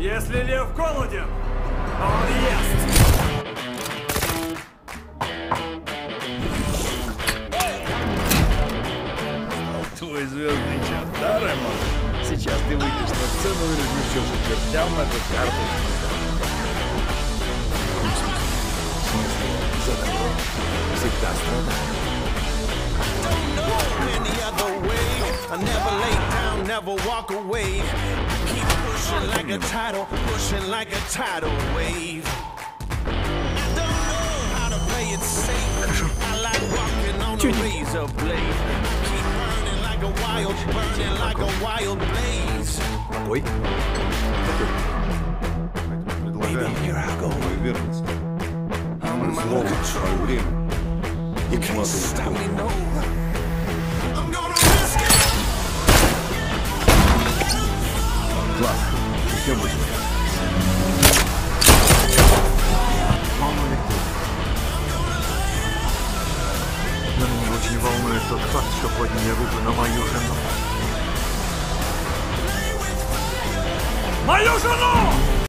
Если лев голоден, он ест. Твой звездный час, да, Рэмо? Сейчас ты выйдешь на сцену и разнесешь к чертям эту карточку. Всегда страдаю. any other way. I never lay down, never walk away. Keep pushing like a tidal, pushing like a tidal wave. I don't know how to play it safe. I like walking on a razor blade. Keep burning like a wild, burning like a wild blaze. Ой, Предлагаем Here I go. вернуться. I'm out Снова of control. свое время. You can't stop me, no. I'm gonna risk it. ладно, Идем быстрее. Но меня очень волнует тот факт, что подняли руку на мою жену. Мою жену!